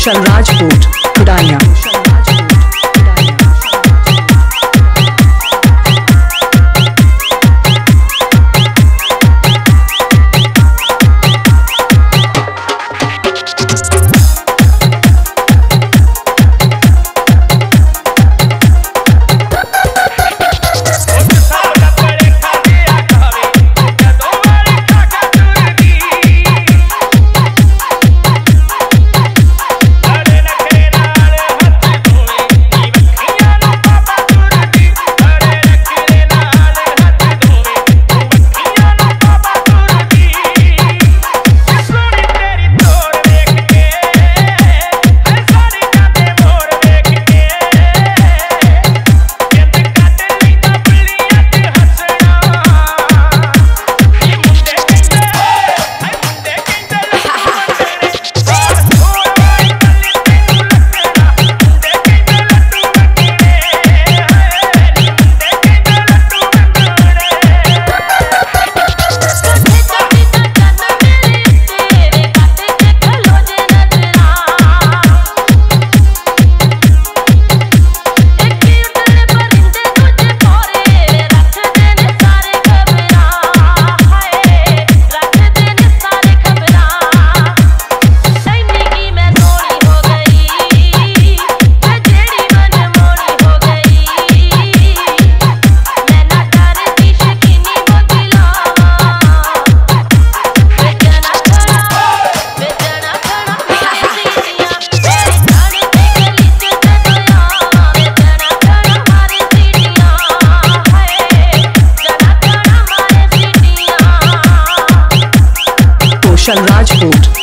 Kusal Rajput. Kusal Rajput